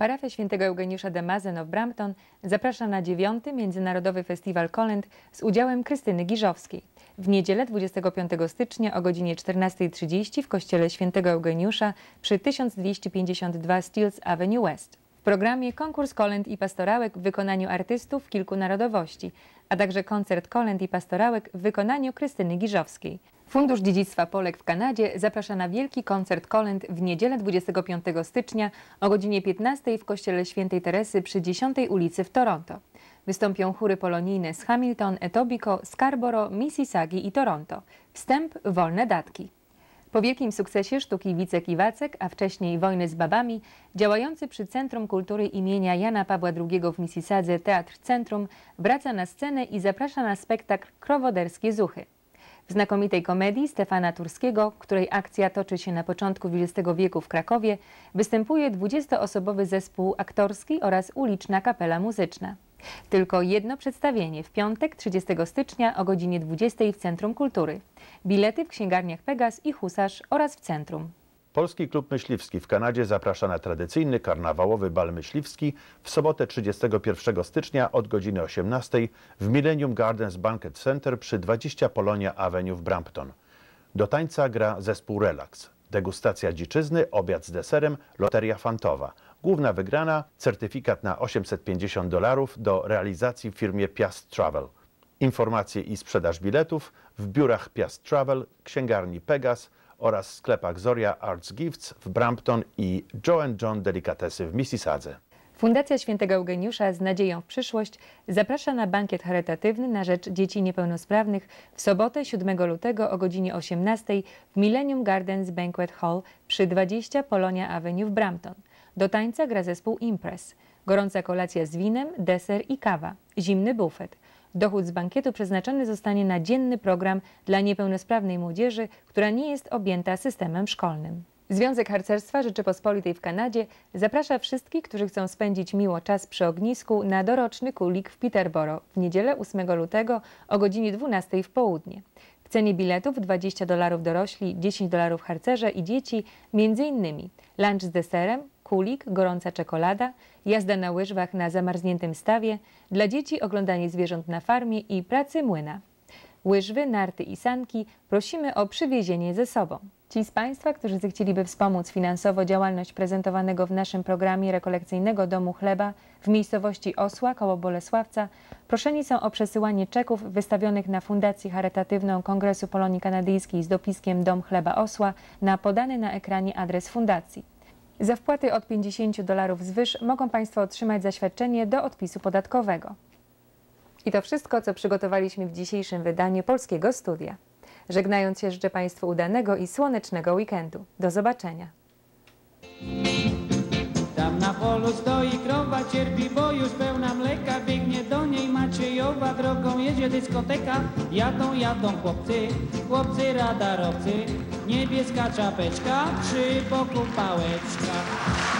Parafia Świętego Eugeniusza de Mazen w Brampton zaprasza na dziewiąty Międzynarodowy Festiwal Kolęd z udziałem Krystyny Giżowskiej. W niedzielę 25 stycznia o godzinie 14.30 w kościele Świętego Eugeniusza przy 1252 Steeles Avenue West. W programie konkurs kolęd i pastorałek w wykonaniu artystów kilku narodowości, a także koncert kolęd i pastorałek w wykonaniu Krystyny Giżowskiej. Fundusz Dziedzictwa Polek w Kanadzie zaprasza na wielki koncert kolęd w niedzielę 25 stycznia o godzinie 15 w kościele Świętej Teresy przy 10 ulicy w Toronto. Wystąpią chóry polonijne z Hamilton, Etobicoke, Scarborough, Mississauga i Toronto. Wstęp wolne datki. Po wielkim sukcesie sztuki Wicek i Wacek, a wcześniej Wojny z babami, działający przy Centrum Kultury imienia Jana Pawła II w Mississadze Teatr Centrum wraca na scenę i zaprasza na spektakl Krowoderskie Zuchy. Znakomitej komedii Stefana Turskiego, której akcja toczy się na początku XX wieku w Krakowie, występuje 20-osobowy zespół aktorski oraz uliczna kapela muzyczna. Tylko jedno przedstawienie w piątek 30 stycznia o godzinie 20 w Centrum Kultury. Bilety w księgarniach Pegas i Husarz oraz w centrum. Polski Klub Myśliwski w Kanadzie zaprasza na tradycyjny karnawałowy bal myśliwski w sobotę 31 stycznia od godziny 18 w Millennium Gardens Banquet Center przy 20 Polonia Avenue w Brampton. Do tańca gra zespół Relax. Degustacja dziczyzny, obiad z deserem, loteria fantowa. Główna wygrana certyfikat na 850 dolarów do realizacji w firmie Piast Travel. Informacje i sprzedaż biletów w biurach Piast Travel, księgarni Pegas oraz sklepach Zoria Arts Gifts w Brampton i Joe John Delikatesy w Mississadze. Fundacja Świętego Eugeniusza z nadzieją w przyszłość zaprasza na bankiet charytatywny na rzecz dzieci niepełnosprawnych w sobotę 7 lutego o godzinie 18 w Millennium Gardens Banquet Hall przy 20 Polonia Avenue w Brampton. Do tańca gra zespół Impress. Gorąca kolacja z winem, deser i kawa. Zimny bufet. Dochód z bankietu przeznaczony zostanie na dzienny program dla niepełnosprawnej młodzieży, która nie jest objęta systemem szkolnym. Związek Harcerstwa Rzeczypospolitej w Kanadzie zaprasza wszystkich, którzy chcą spędzić miło czas przy ognisku na doroczny kulik w Peterborough w niedzielę 8 lutego o godzinie 12 w południe. W cenie biletów 20 dolarów dorośli, 10 dolarów harcerze i dzieci, m.in. lunch z deserem, kulik, gorąca czekolada, jazda na łyżwach na zamarzniętym stawie, dla dzieci oglądanie zwierząt na farmie i pracy młyna. Łyżwy, narty i sanki prosimy o przywiezienie ze sobą. Ci z Państwa, którzy zechcieliby wspomóc finansowo działalność prezentowanego w naszym programie rekolekcyjnego Domu Chleba w miejscowości Osła koło Bolesławca, proszeni są o przesyłanie czeków wystawionych na Fundację Charytatywną Kongresu Polonii Kanadyjskiej z dopiskiem Dom Chleba Osła na podany na ekranie adres fundacji. Za wpłaty od 50 dolarów zwyż mogą Państwo otrzymać zaświadczenie do odpisu podatkowego. I to wszystko, co przygotowaliśmy w dzisiejszym wydaniu Polskiego Studia. Żegnając się życzę Państwu udanego i słonecznego weekendu. Do zobaczenia. Polu stoi krowa, cierpi, bo już pełna mleka. Biegnie do niej Maciejowa, drogą jedzie dyskoteka. Jadą, jadą chłopcy, chłopcy radarowcy. Niebieska czapeczka, przy boku pałeczka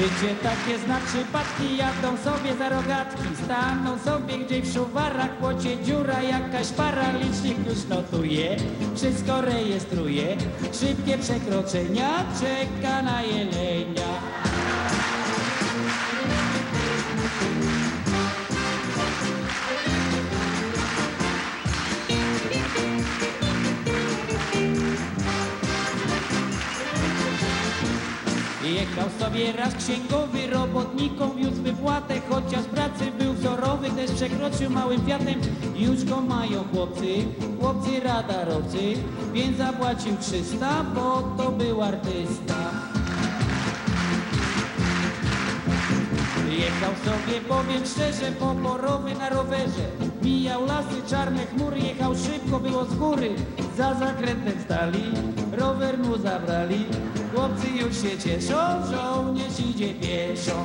Życie takie zna przypadki, jadą sobie za rogatki Staną sobie gdzieś w szuwarach, płocie dziura jakaś para Licznik już notuje, wszystko rejestruje Szybkie przekroczenia, czeka na jelenia Raz księgowy, robotnikom wiózł wypłatę, chociaż pracy był wzorowy, też przekroczył małym fiatem. Już go mają chłopcy, chłopcy radarowcy, więc zapłacił 300, bo to był artysta. Jechał sobie, powiem szczerze, poporowy na rowerze. Mijał lasy, czarne chmury, jechał szybko, było z góry. Za zakrętem stali, rower mu zabrali. Chłopcy już się cieszą, żołnierz idzie pieszo.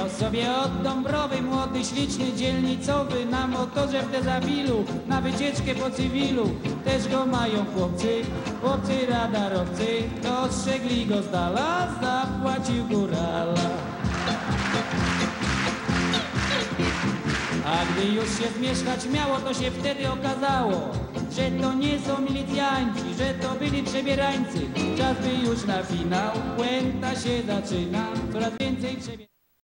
Jechał sobie od Dąbrowy młody, śliczny, dzielnicowy Na motorze w dezabilu, na wycieczkę po cywilu Też go mają chłopcy, chłopcy radarowcy Dostrzegli go z dala, zapłacił górala A gdy już się zmieszkać miało, to się wtedy okazało, że to nie są milicjanci, że to byli przebierańcy. Czas by już na finał, puenta się zaczyna, coraz więcej przebierańców.